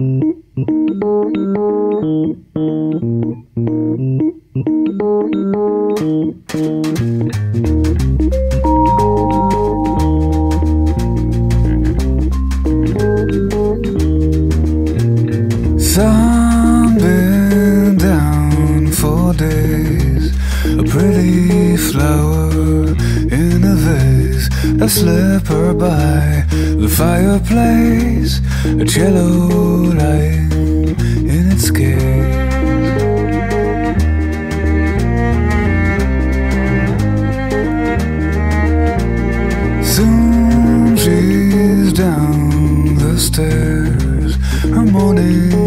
Sun been down for days. A pretty flower a slipper by the fireplace, a cello light in its case. Soon she's down the stairs, her morning.